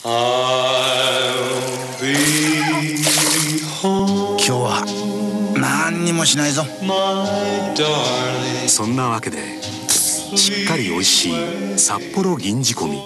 今日は何にもしないぞ。そんなわけでしっかり美味しい札幌銀仕込み。